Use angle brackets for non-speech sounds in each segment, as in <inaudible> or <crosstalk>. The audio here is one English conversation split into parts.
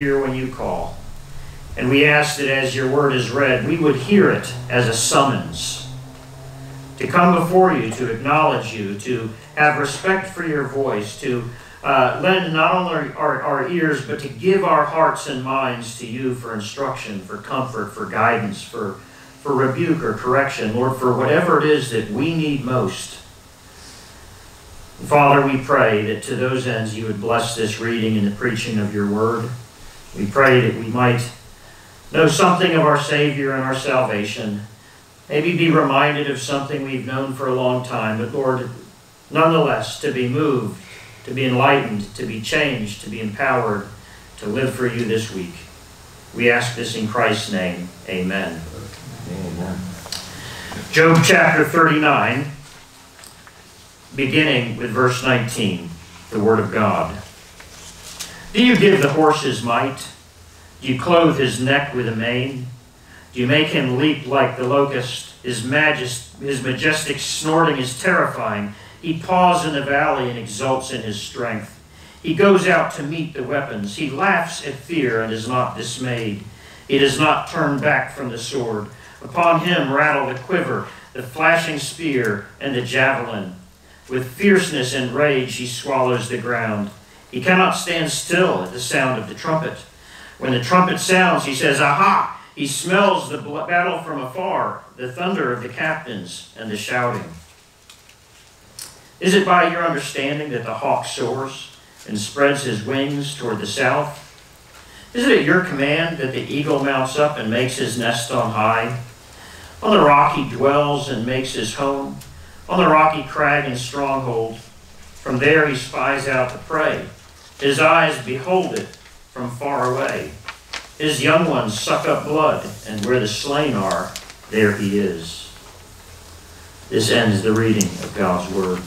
hear when you call. And we ask that as your word is read, we would hear it as a summons to come before you, to acknowledge you, to have respect for your voice, to uh, lend not only our, our ears, but to give our hearts and minds to you for instruction, for comfort, for guidance, for, for rebuke or correction, Lord, for whatever it is that we need most. Father, we pray that to those ends you would bless this reading and the preaching of your word. We pray that we might know something of our Savior and our salvation. Maybe be reminded of something we've known for a long time, but Lord, nonetheless, to be moved, to be enlightened, to be changed, to be empowered, to live for you this week. We ask this in Christ's name. Amen. Amen. Job chapter 39, beginning with verse 19, the Word of God. Do you give the horse his might? Do you clothe his neck with a mane? Do you make him leap like the locust? His, majest, his majestic snorting is terrifying. He paws in the valley and exults in his strength. He goes out to meet the weapons. He laughs at fear and is not dismayed. He does not turn back from the sword. Upon him rattle the quiver, the flashing spear, and the javelin. With fierceness and rage he swallows the ground. He cannot stand still at the sound of the trumpet. When the trumpet sounds, he says, Aha! He smells the battle from afar, the thunder of the captains and the shouting. Is it by your understanding that the hawk soars and spreads his wings toward the south? Is it at your command that the eagle mounts up and makes his nest on high? On the rock he dwells and makes his home, on the rocky crag and stronghold. From there he spies out the prey. His eyes behold it from far away. His young ones suck up blood, and where the slain are, there he is. This ends the reading of God's Word.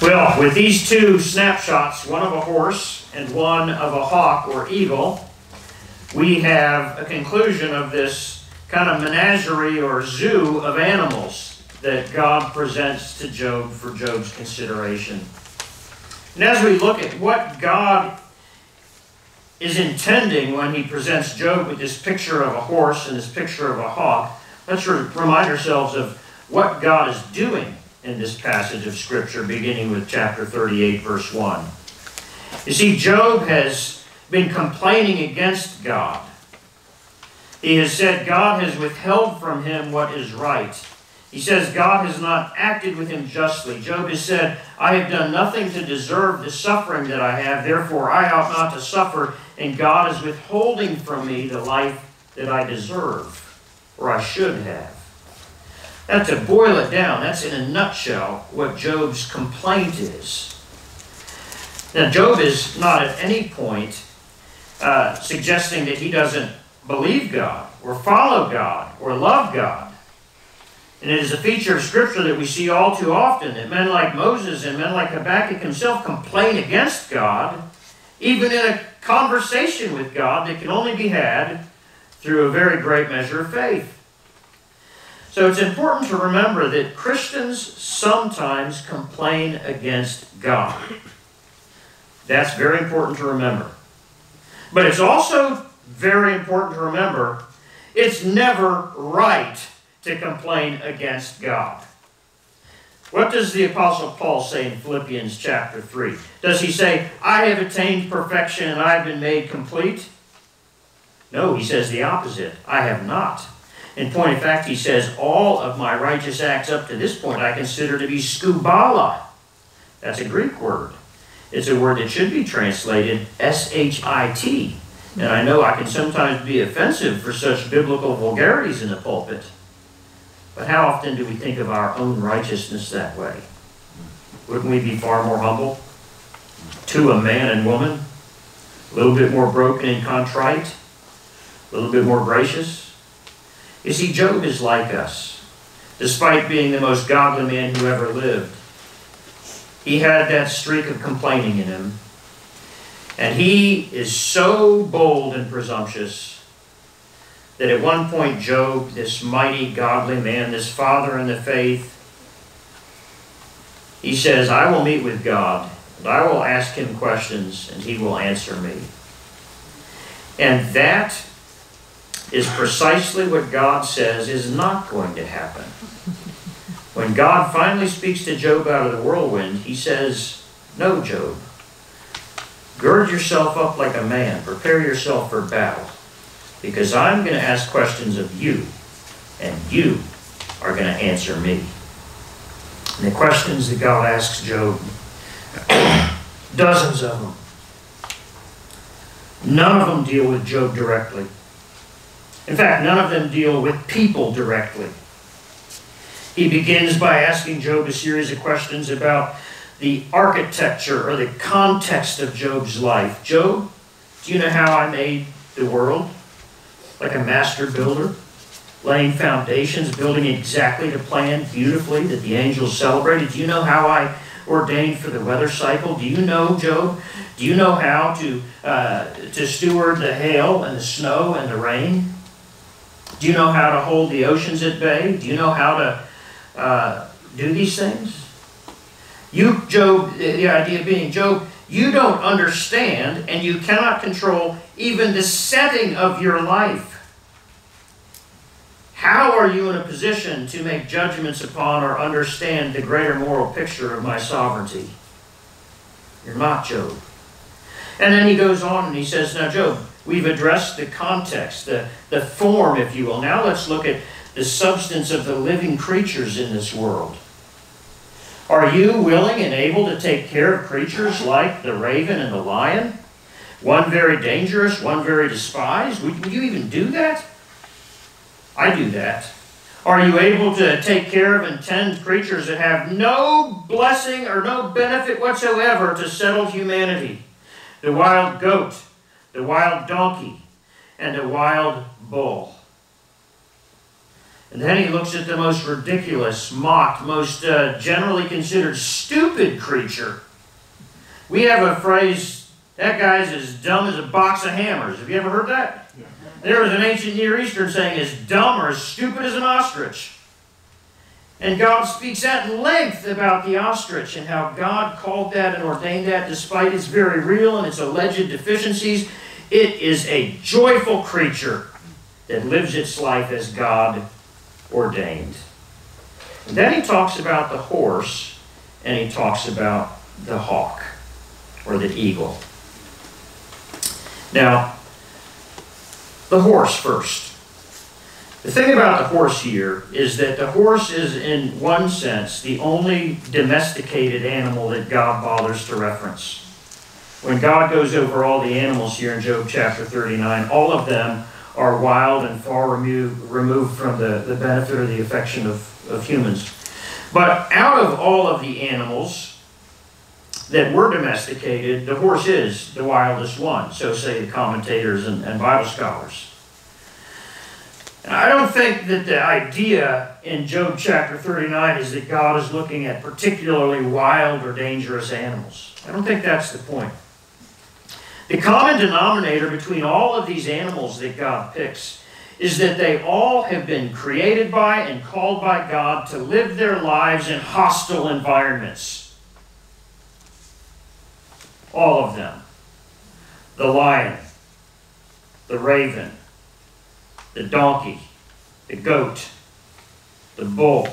Well, with these two snapshots, one of a horse and one of a hawk or eagle, we have a conclusion of this kind of menagerie or zoo of animals that God presents to Job for Job's consideration. And as we look at what God is intending when he presents Job with this picture of a horse and this picture of a hawk, let's remind ourselves of what God is doing in this passage of Scripture, beginning with chapter 38, verse 1. You see, Job has been complaining against God. He has said God has withheld from him what is right. He says God has not acted with him justly. Job has said, I have done nothing to deserve the suffering that I have, therefore I ought not to suffer, and God is withholding from me the life that I deserve, or I should have. Now, to boil it down, that's in a nutshell what Job's complaint is. Now, Job is not at any point uh, suggesting that he doesn't believe God, or follow God, or love God. And it is a feature of Scripture that we see all too often that men like Moses and men like Habakkuk himself complain against God, even in a conversation with God that can only be had through a very great measure of faith. So it's important to remember that Christians sometimes complain against God. That's very important to remember. But it's also very important to remember it's never right to complain against God. What does the Apostle Paul say in Philippians chapter 3? Does he say, I have attained perfection and I have been made complete? No, he says the opposite. I have not. In point of fact, he says, all of my righteous acts up to this point I consider to be skubala. That's a Greek word. It's a word that should be translated S-H-I-T. And I know I can sometimes be offensive for such biblical vulgarities in the pulpit. But how often do we think of our own righteousness that way? Wouldn't we be far more humble to a man and woman? A little bit more broken and contrite? A little bit more gracious? You see, Job is like us. Despite being the most godly man who ever lived, he had that streak of complaining in him. And he is so bold and presumptuous that at one point Job, this mighty godly man, this father in the faith, he says, I will meet with God and I will ask him questions, and he will answer me. And that is precisely what God says is not going to happen. When God finally speaks to Job out of the whirlwind, he says, No, Job. Gird yourself up like a man. Prepare yourself for battle. Because I'm going to ask questions of you, and you are going to answer me. And the questions that God asks Job, dozens of them, none of them deal with Job directly. In fact, none of them deal with people directly. He begins by asking Job a series of questions about the architecture or the context of Job's life. Job, do you know how I made the world? Like a master builder, laying foundations, building exactly to plan beautifully that the angels celebrated. Do you know how I ordained for the weather cycle? Do you know, Job? Do you know how to, uh, to steward the hail and the snow and the rain? Do you know how to hold the oceans at bay? Do you know how to uh, do these things? You, Job, the idea being, Job, you don't understand and you cannot control even the setting of your life. How are you in a position to make judgments upon or understand the greater moral picture of my sovereignty? You're not, Job. And then he goes on and he says, Now, Job, we've addressed the context, the, the form, if you will. Now let's look at the substance of the living creatures in this world. Are you willing and able to take care of creatures like the raven and the lion? One very dangerous, one very despised. Would, would you even do that? I do that. Are you able to take care of and tend creatures that have no blessing or no benefit whatsoever to settled humanity? The wild goat, the wild donkey, and the wild bull. And then he looks at the most ridiculous, mocked, most uh, generally considered stupid creature. We have a phrase, that guy's as dumb as a box of hammers. Have you ever heard that? There was an ancient Near Eastern saying, as dumb or as stupid as an ostrich. And God speaks at length about the ostrich and how God called that and ordained that despite its very real and its alleged deficiencies. It is a joyful creature that lives its life as God ordained. And then he talks about the horse and he talks about the hawk or the eagle. Now, the horse first. The thing about the horse here is that the horse is, in one sense, the only domesticated animal that God bothers to reference. When God goes over all the animals here in Job chapter 39, all of them are wild and far removed, removed from the, the benefit or the affection of, of humans. But out of all of the animals that were domesticated, the horse is the wildest one, so say the commentators and, and Bible scholars. And I don't think that the idea in Job chapter 39 is that God is looking at particularly wild or dangerous animals. I don't think that's the point. The common denominator between all of these animals that God picks is that they all have been created by and called by God to live their lives in hostile environments. All of them. The lion, the raven, the donkey, the goat, the bull.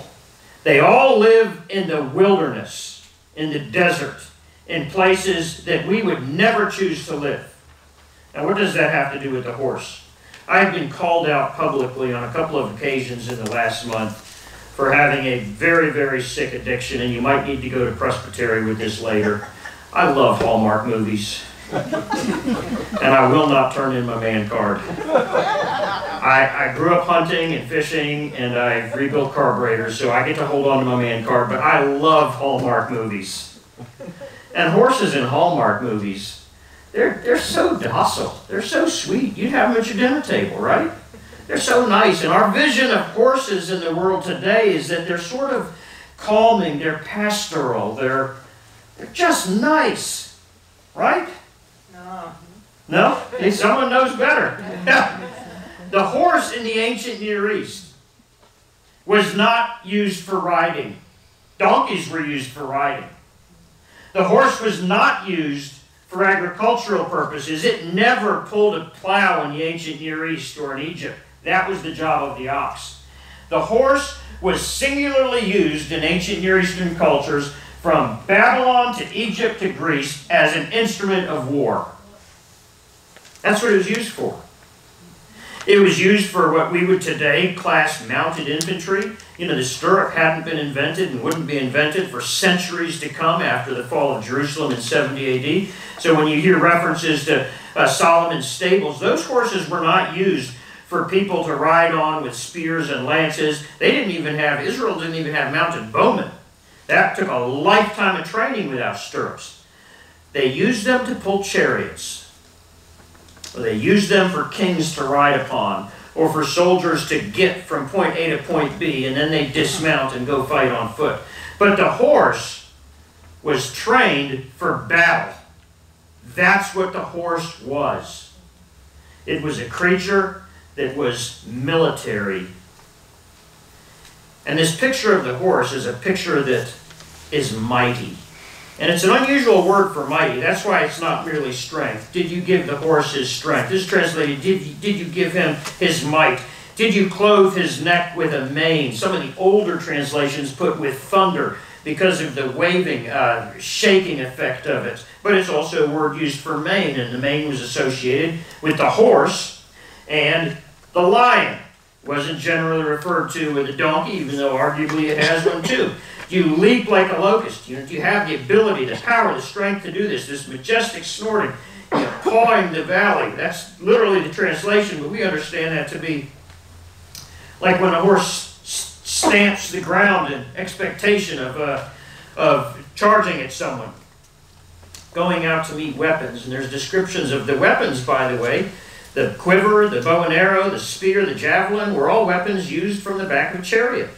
They all live in the wilderness, in the desert in places that we would never choose to live. Now, what does that have to do with the horse? I have been called out publicly on a couple of occasions in the last month for having a very, very sick addiction, and you might need to go to Presbytery with this later. I love Hallmark movies. and I will not turn in my man card. I, I grew up hunting and fishing, and I've rebuilt carburetors, so I get to hold on to my man card, but I love Hallmark movies. And horses in Hallmark movies, they're, they're so docile. They're so sweet. You'd have them at your dinner table, right? They're so nice. And our vision of horses in the world today is that they're sort of calming, they're pastoral, they're, they're just nice, right? No. No? Hey, someone knows better. <laughs> the horse in the ancient Near East was not used for riding. Donkeys were used for riding. The horse was not used for agricultural purposes. It never pulled a plow in the ancient Near East or in Egypt. That was the job of the ox. The horse was singularly used in ancient Near Eastern cultures from Babylon to Egypt to Greece as an instrument of war. That's what it was used for. It was used for what we would today class mounted infantry. You know, the stirrup hadn't been invented and wouldn't be invented for centuries to come after the fall of Jerusalem in 70 AD. So when you hear references to uh, Solomon's stables, those horses were not used for people to ride on with spears and lances. They didn't even have, Israel didn't even have mounted bowmen. That took a lifetime of training without stirrups. They used them to pull chariots. Or they used them for kings to ride upon, or for soldiers to get from point A to point B, and then they dismount and go fight on foot. But the horse was trained for battle. That's what the horse was. It was a creature that was military. And this picture of the horse is a picture that is mighty. And it's an unusual word for mighty. That's why it's not merely strength. Did you give the horse his strength? This translated, did you, did you give him his might? Did you clothe his neck with a mane? Some of the older translations put with thunder because of the waving, uh, shaking effect of it. But it's also a word used for mane, and the mane was associated with the horse and the lion. Wasn't generally referred to with a donkey, even though arguably it has one too. You leap like a locust. You, you have the ability, the power, the strength to do this. This majestic snorting, you know, pawing the valley. That's literally the translation, but we understand that to be like when a horse stamps the ground in expectation of, uh, of charging at someone, going out to meet weapons. And there's descriptions of the weapons, by the way. The quiver, the bow and arrow, the spear, the javelin were all weapons used from the back of a chariot.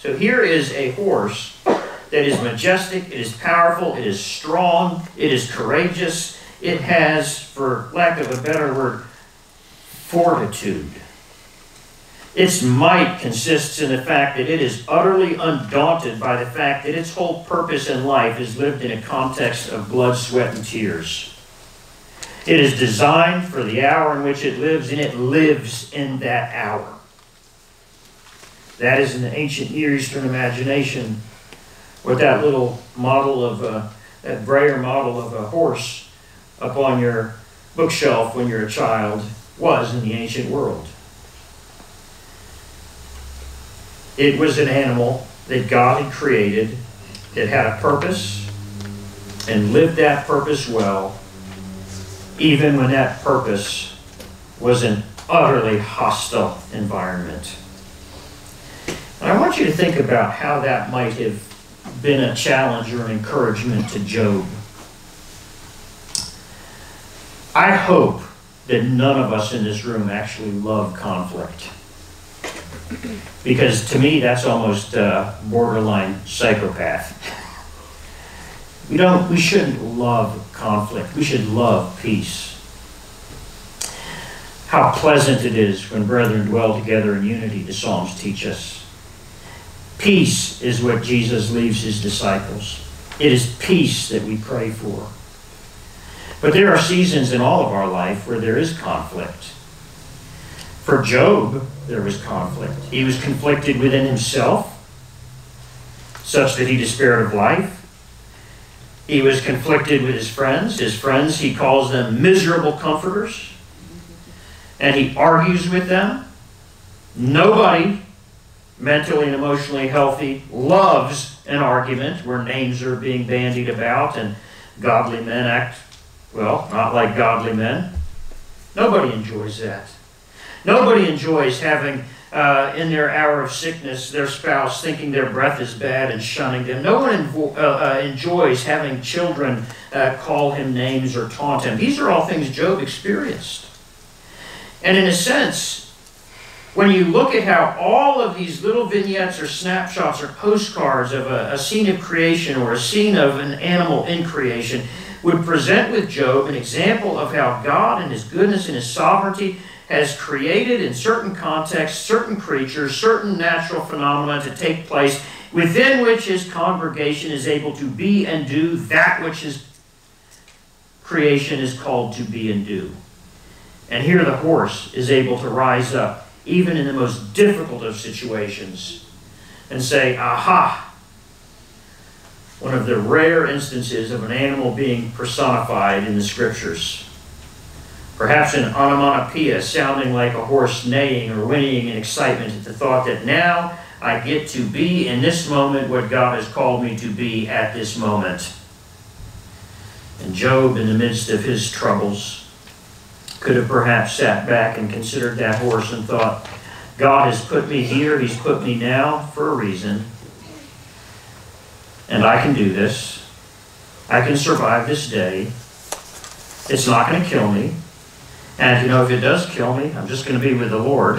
So here is a horse that is majestic, it is powerful, it is strong, it is courageous, it has, for lack of a better word, fortitude. Its might consists in the fact that it is utterly undaunted by the fact that its whole purpose in life is lived in a context of blood, sweat, and tears. It is designed for the hour in which it lives, and it lives in that hour. That is in the ancient Near Eastern imagination what that little model of, a, that Breyer model of a horse up on your bookshelf when you're a child was in the ancient world. It was an animal that God had created that had a purpose and lived that purpose well, even when that purpose was an utterly hostile environment. And I want you to think about how that might have been a challenge or an encouragement to Job. I hope that none of us in this room actually love conflict. Because to me, that's almost uh, borderline psychopath. <laughs> We don't, we shouldn't love conflict. We should love peace. How pleasant it is when brethren dwell together in unity, the Psalms teach us. Peace is what Jesus leaves his disciples. It is peace that we pray for. But there are seasons in all of our life where there is conflict. For Job, there was conflict. He was conflicted within himself, such that he despaired of life. He was conflicted with his friends. His friends, he calls them miserable comforters. And he argues with them. Nobody mentally and emotionally healthy loves an argument where names are being bandied about and godly men act, well, not like godly men. Nobody enjoys that. Nobody enjoys having uh, in their hour of sickness their spouse thinking their breath is bad and shunning them. No one uh, uh, enjoys having children uh, call him names or taunt him. These are all things Job experienced. And in a sense, when you look at how all of these little vignettes or snapshots or postcards of a, a, scene of creation or a scene of an animal in creation would present with Job an example of how God and his goodness and his sovereignty has created in certain contexts certain creatures, certain natural phenomena to take place within which his congregation is able to be and do that which his creation is called to be and do. And here the horse is able to rise up, even in the most difficult of situations, and say, Aha! One of the rare instances of an animal being personified in the scriptures. Perhaps an onomatopoeia sounding like a horse neighing or whinnying in excitement at the thought that now I get to be in this moment what God has called me to be at this moment. And Job, in the midst of his troubles, could have perhaps sat back and considered that horse and thought, God has put me here, He's put me now for a reason, and I can do this. I can survive this day. It's not going to kill me. And you know, if it does kill me, I'm just going to be with the Lord.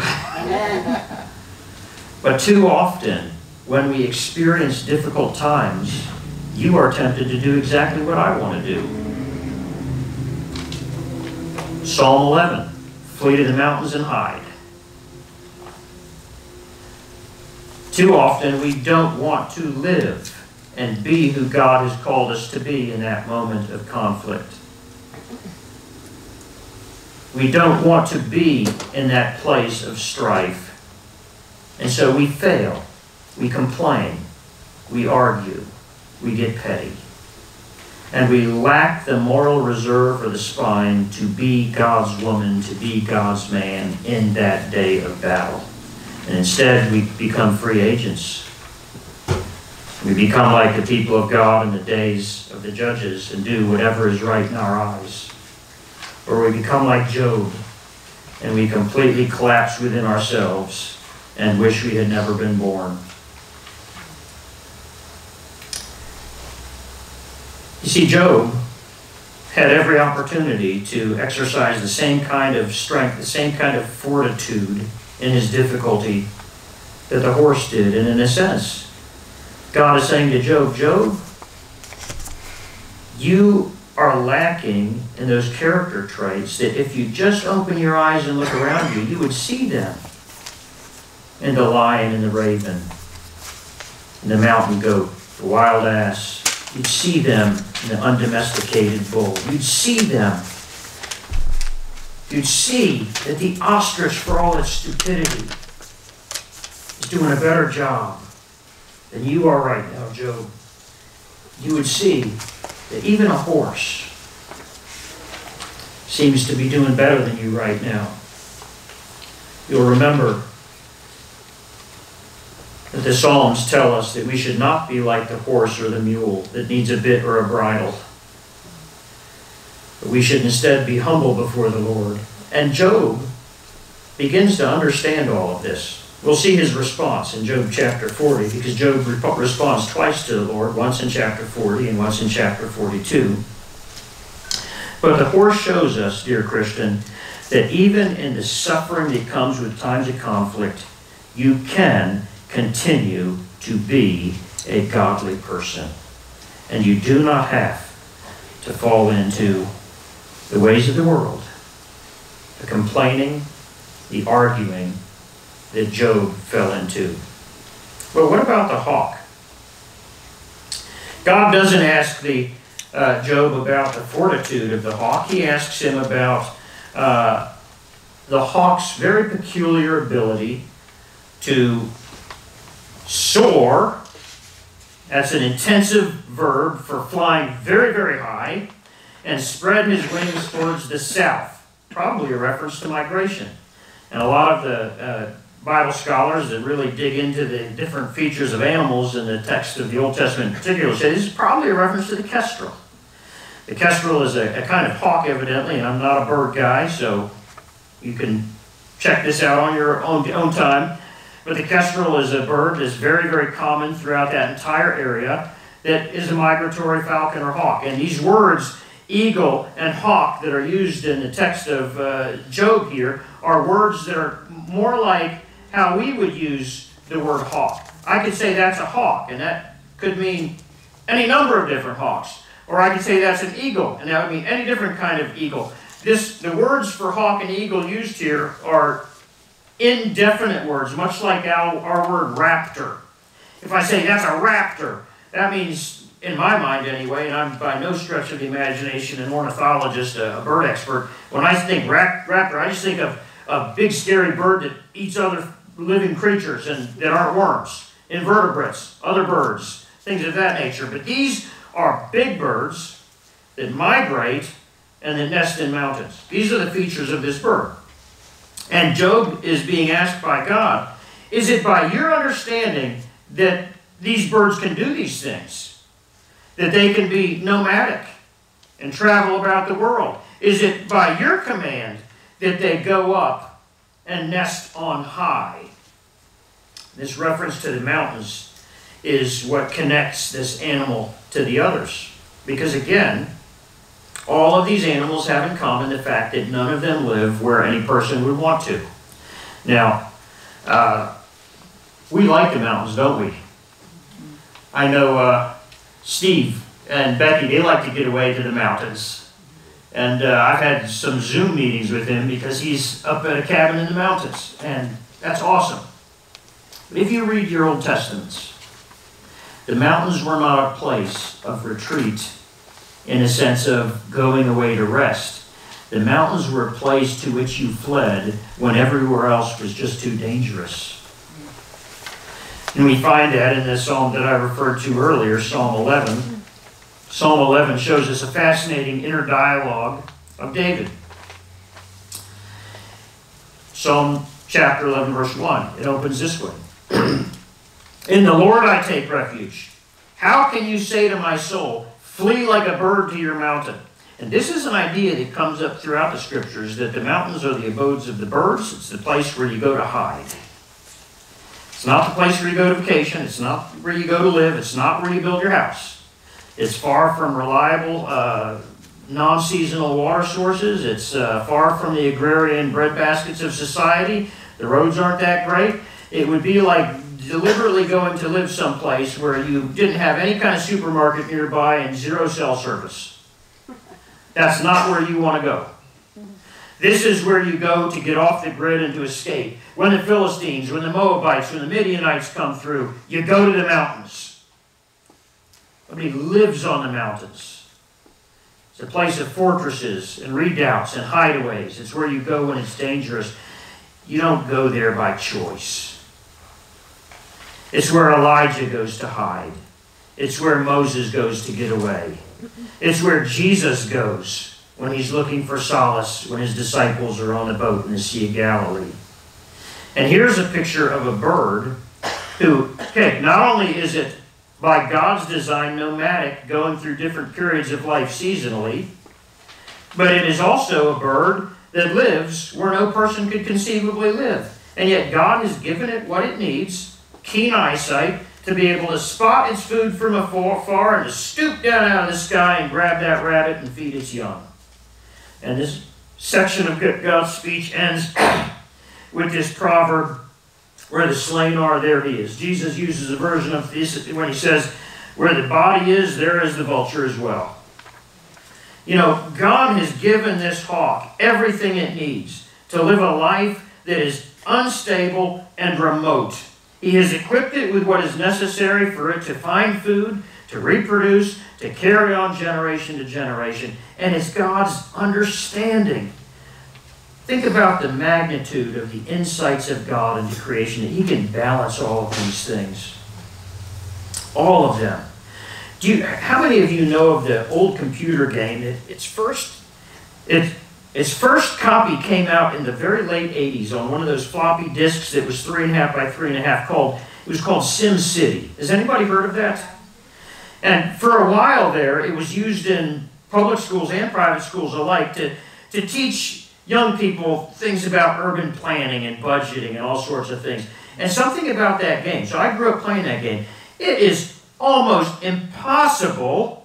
but too often, when we experience difficult times, you are tempted to do exactly what I want to do. Psalm 11 Flee to the mountains and hide. Too often we don't want to live and be who God has called us to be in that moment of conflict. We don't want to be in that place of strife. And so we fail. We complain. We argue. We get petty and we lack the moral reserve or the spine to be God's woman, to be God's man in that day of battle. And instead, we become free agents. We become like the people of God in the days of the judges and do whatever is right in our eyes. Or we become like Job and we completely collapse within ourselves and wish we had never been born. You see, Job had every opportunity to exercise the same kind of strength, the same kind of fortitude in his difficulty that the horse did. And in a sense, God is saying to Job, Job, you are lacking in those character traits that if you just open your eyes and look around you, you would see them in the lion and the raven, in the mountain goat, the wild ass, You'd see them in the undomesticated bull. You'd see them. You'd see that the ostrich, for all its stupidity, is doing a better job than you are right now, Job. You would see that even a horse seems to be doing better than you right now. You'll remember that the Psalms tell us that we should not be like the horse or the mule that needs a bit or a bridle. But we should instead be humble before the Lord. And Job begins to understand all of this. We'll see his response in Job chapter 40 because Job responds twice to the Lord, once in chapter 40 and once in chapter 42. But the horse shows us, dear Christian, that even in the suffering that comes with times of conflict, you can continue to be a godly person. And you do not have to fall into the ways of the world, the complaining, the arguing that Job fell into. But what about the hawk? God doesn't ask the uh, Job about the fortitude of the hawk. He asks him about uh, the hawk's very peculiar ability to Soar, that's an intensive verb for flying very, very high, and spread his wings towards the south, probably a reference to migration. And a lot of the uh, Bible scholars that really dig into the different features of animals in the text of the Old Testament in particular say this is probably a reference to the kestrel. The kestrel is a, a kind of hawk, evidently, and I'm not a bird guy, so you can check this out on your own, own time. But the kestrel is a bird that's very, very common throughout that entire area that is a migratory falcon or hawk. And these words, eagle and hawk, that are used in the text of uh, Job here, are words that are more like how we would use the word hawk. I could say that's a hawk, and that could mean any number of different hawks. Or I could say that's an eagle, and that would mean any different kind of eagle. This, the words for hawk and eagle used here are indefinite words, much like our, our word raptor. If I say that's a raptor, that means, in my mind anyway, and I'm by no stretch of the imagination an ornithologist, a bird expert, when I think raptor, I just think of a big scary bird that eats other living creatures and that aren't worms, invertebrates, other birds, things of that nature. But these are big birds that migrate and that nest in mountains. These are the features of this bird. And Job is being asked by God, is it by your understanding that these birds can do these things? That they can be nomadic and travel about the world? Is it by your command that they go up and nest on high? This reference to the mountains is what connects this animal to the others. Because again, all of these animals have in common the fact that none of them live where any person would want to. Now, uh, we like the mountains, don't we? I know uh, Steve and Becky, they like to get away to the mountains. And uh, I've had some Zoom meetings with him because he's up at a cabin in the mountains. And that's awesome. If you read your Old Testaments, the mountains were not a place of retreat in a sense of going away to rest. The mountains were a place to which you fled when everywhere else was just too dangerous. And we find that in the psalm that I referred to earlier, Psalm 11. Psalm 11 shows us a fascinating inner dialogue of David. Psalm chapter 11, verse 1. It opens this way <clears throat> In the Lord I take refuge. How can you say to my soul, Flee like a bird to your mountain? And this is an idea that comes up throughout the scriptures that the mountains are the abodes of the birds. It's the place where you go to hide. It's not the place where you go to vacation. It's not where you go to live. It's not where you build your house. It's far from reliable, uh, non seasonal water sources. It's uh, far from the agrarian breadbaskets of society. The roads aren't that great. It would be like deliberately going to live someplace where you didn't have any kind of supermarket nearby and zero cell service. That's not where you want to go. This is where you go to get off the grid and to escape. When the Philistines, when the Moabites, when the Midianites come through, you go to the mountains. Nobody lives on the mountains. It's a place of fortresses and redoubts and hideaways. It's where you go when it's dangerous. You don't go there by choice. It's where Elijah goes to hide. It's where Moses goes to get away. It's where Jesus goes when he's looking for solace when his disciples are on the boat in the Sea of Galilee. And here's a picture of a bird who, okay, not only is it by God's design nomadic, going through different periods of life seasonally, but it is also a bird that lives where no person could conceivably live. And yet God has given it what it needs keen eyesight to be able to spot its food from afar and to stoop down out of the sky and grab that rabbit and feed its young. And this section of God's speech ends <coughs> with this proverb where the slain are, there he is. Jesus uses a version of this when he says, Where the body is, there is the vulture as well. You know, God has given this hawk everything it needs to live a life that is unstable and remote he has equipped it with what is necessary for it to find food, to reproduce, to carry on generation to generation. And it's God's understanding. Think about the magnitude of the insights of God into creation, that He can balance all of these things. All of them. Do you, how many of you know of the old computer game? It, it's first, it, its first copy came out in the very late 80s on one of those floppy disks that was three and a half by three and a half called, it was called Sim City. Has anybody heard of that? And for a while there, it was used in public schools and private schools alike to, to teach young people things about urban planning and budgeting and all sorts of things. And something about that game, so I grew up playing that game, it is almost impossible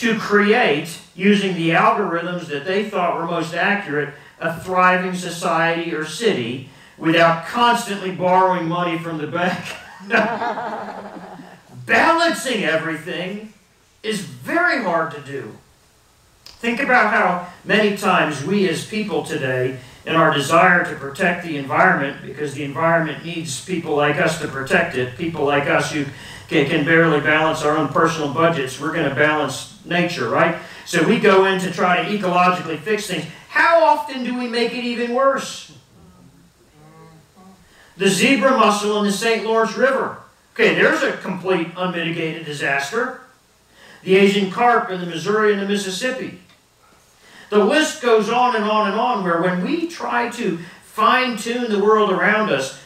to create, using the algorithms that they thought were most accurate, a thriving society or city without constantly borrowing money from the bank. <laughs> Balancing everything is very hard to do. Think about how many times we as people today in our desire to protect the environment because the environment needs people like us to protect it, people like us who can, can barely balance our own personal budgets. We're going to balance nature, right? So we go in to try to ecologically fix things. How often do we make it even worse? The zebra mussel in the St. Lawrence River. Okay, there's a complete unmitigated disaster. The Asian carp in the Missouri and the Mississippi. The list goes on and on and on where when we try to fine tune the world around us,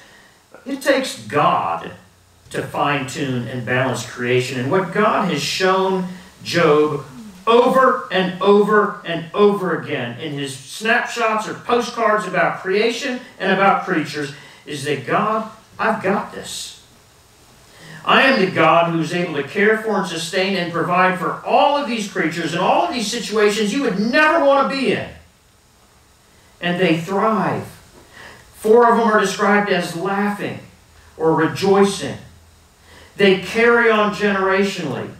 it takes God to fine tune and balance creation. And what God has shown Job over and over and over again in his snapshots or postcards about creation and about creatures is that God, I've got this. I am the God who is able to care for and sustain and provide for all of these creatures and all of these situations you would never want to be in. And they thrive. Four of them are described as laughing or rejoicing. They carry on generationally.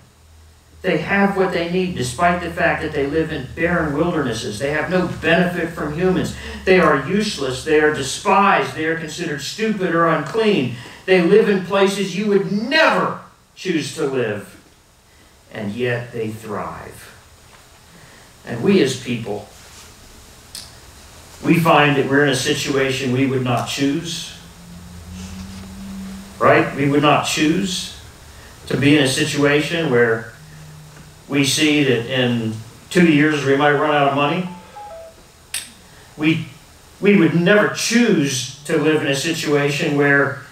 They have what they need despite the fact that they live in barren wildernesses. They have no benefit from humans. They are useless. They are despised. They are considered stupid or unclean. They live in places you would never choose to live. And yet they thrive. And we as people, we find that we're in a situation we would not choose. Right? We would not choose to be in a situation where we see that in two years we might run out of money. We, we would never choose to live in a situation where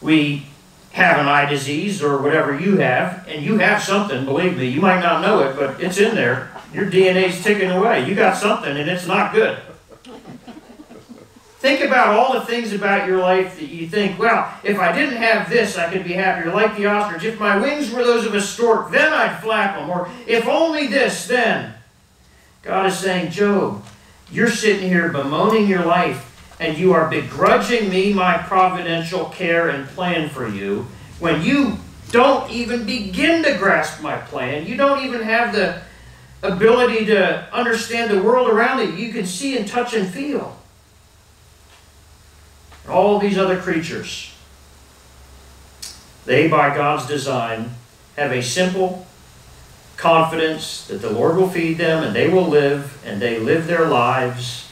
we have an eye disease or whatever you have, and you have something, believe me, you might not know it, but it's in there. Your DNA's ticking away. You got something, and it's not good. Think about all the things about your life that you think, well, if I didn't have this, I could be happier. Like the ostrich. If my wings were those of a stork, then I'd flap them. Or if only this, then. God is saying, Job, you're sitting here bemoaning your life and you are begrudging me my providential care and plan for you when you don't even begin to grasp my plan. You don't even have the ability to understand the world around you. You can see and touch and feel. All these other creatures, they, by God's design, have a simple confidence that the Lord will feed them and they will live and they live their lives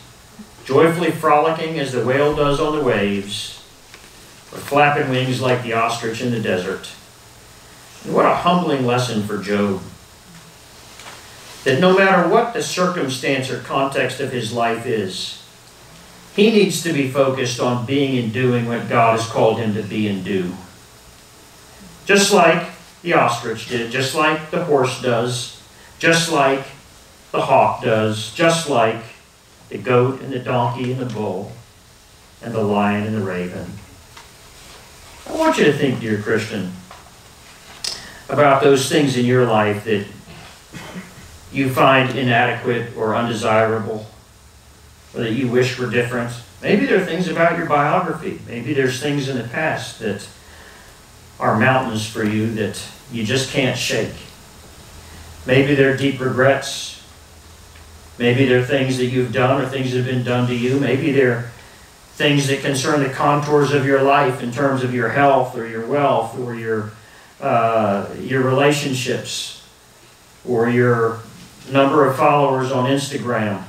joyfully frolicking as the whale does on the waves, or flapping wings like the ostrich in the desert. And what a humbling lesson for Job. That no matter what the circumstance or context of his life is, he needs to be focused on being and doing what God has called him to be and do. Just like the ostrich did, just like the horse does, just like the hawk does, just like the goat and the donkey and the bull, and the lion and the raven. I want you to think, dear Christian, about those things in your life that you find inadequate or undesirable, or that you wish were different. Maybe there are things about your biography. Maybe there's things in the past that are mountains for you that you just can't shake. Maybe there are deep regrets Maybe there are things that you've done or things that have been done to you. Maybe there are things that concern the contours of your life in terms of your health or your wealth or your, uh, your relationships or your number of followers on Instagram.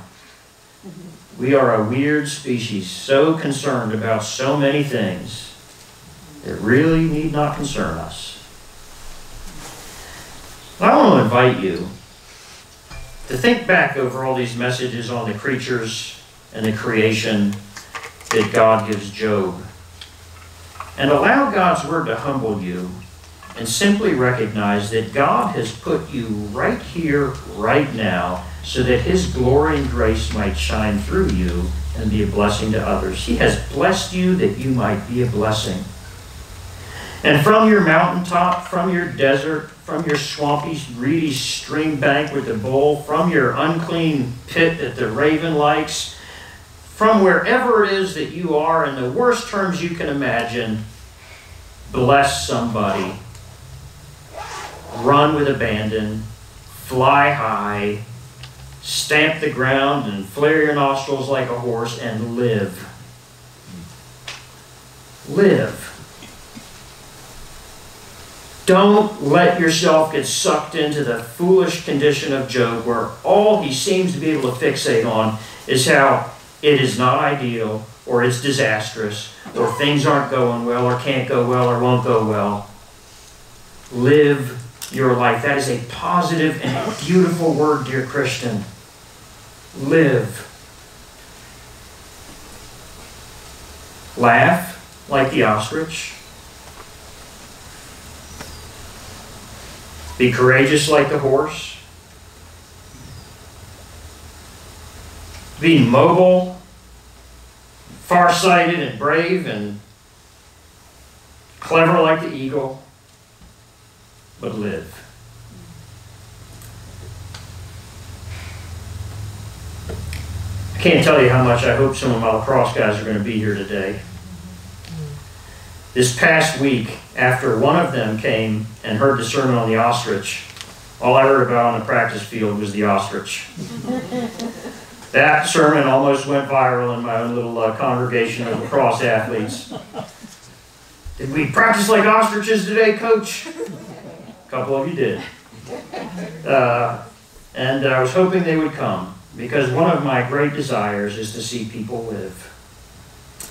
We are a weird species, so concerned about so many things that really need not concern us. I want to invite you to think back over all these messages on the creatures and the creation that God gives Job. And allow God's word to humble you and simply recognize that God has put you right here, right now, so that his glory and grace might shine through you and be a blessing to others. He has blessed you that you might be a blessing. And from your mountaintop, from your desert, from your swampy, reedy stream bank with the bull, from your unclean pit that the raven likes, from wherever it is that you are, in the worst terms you can imagine, bless somebody. Run with abandon, fly high, stamp the ground and flare your nostrils like a horse and live. Live. Don't let yourself get sucked into the foolish condition of Job where all he seems to be able to fixate on is how it is not ideal or it's disastrous or things aren't going well or can't go well or won't go well. Live your life. That is a positive and beautiful word, dear Christian. Live. Laugh like the ostrich. Be courageous like the horse. Be mobile, farsighted, and brave, and clever like the eagle, but live. I can't tell you how much I hope some of my lacrosse guys are going to be here today. This past week, after one of them came and heard the sermon on the ostrich, all I heard about on the practice field was the ostrich. <laughs> that sermon almost went viral in my own little uh, congregation of lacrosse athletes. Did we practice like ostriches today, coach? A couple of you did. Uh, and I was hoping they would come because one of my great desires is to see people live.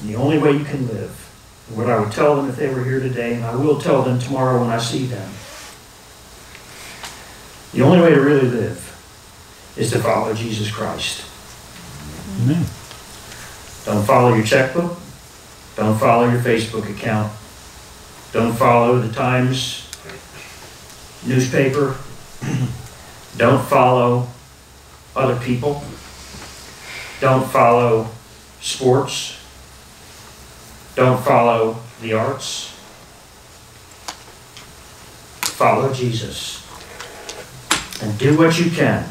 And the only way you can live what I would tell them if they were here today, and I will tell them tomorrow when I see them. The only way to really live is to follow Jesus Christ. Amen. Don't follow your checkbook. Don't follow your Facebook account. Don't follow the Times newspaper. <clears throat> Don't follow other people. Don't follow sports. Don't follow the arts. Follow Jesus. And do what you can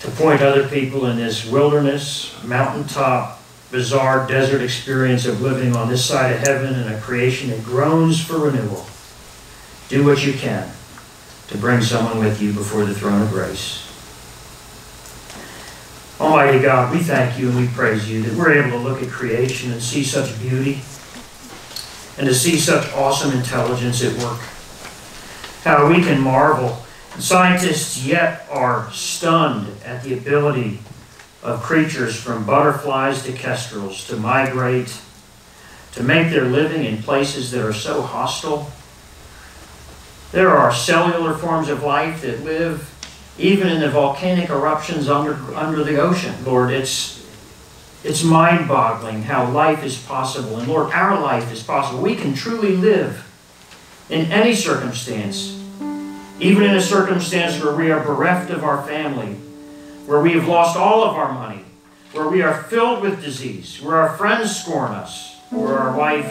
to point other people in this wilderness, mountaintop, bizarre desert experience of living on this side of heaven in a creation that groans for renewal. Do what you can to bring someone with you before the throne of grace. Almighty God, we thank you and we praise you that we're able to look at creation and see such beauty and to see such awesome intelligence at work. How we can marvel. Scientists yet are stunned at the ability of creatures from butterflies to kestrels to migrate, to make their living in places that are so hostile. There are cellular forms of life that live even in the volcanic eruptions under, under the ocean. Lord, it's, it's mind boggling how life is possible. And Lord, our life is possible. We can truly live in any circumstance, even in a circumstance where we are bereft of our family, where we have lost all of our money, where we are filled with disease, where our friends scorn us, where our wife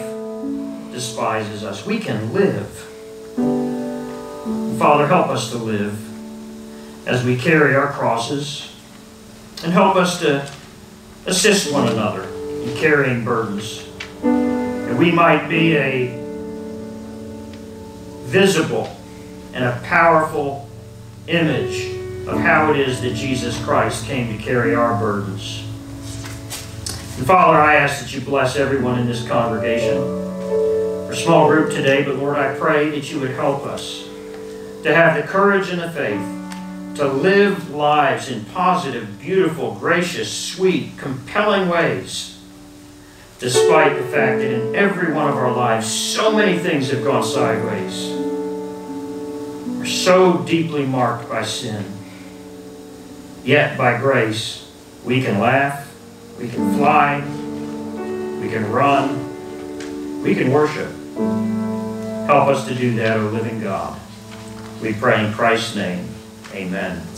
despises us. We can live. Father, help us to live as we carry our crosses and help us to assist one another in carrying burdens. That we might be a visible and a powerful image of how it is that Jesus Christ came to carry our burdens. And Father, I ask that you bless everyone in this congregation. For small group today, but Lord, I pray that you would help us to have the courage and the faith to live lives in positive, beautiful, gracious, sweet, compelling ways, despite the fact that in every one of our lives so many things have gone sideways. We're so deeply marked by sin. Yet, by grace, we can laugh, we can fly, we can run, we can worship. Help us to do that, O living God. We pray in Christ's name. Amen.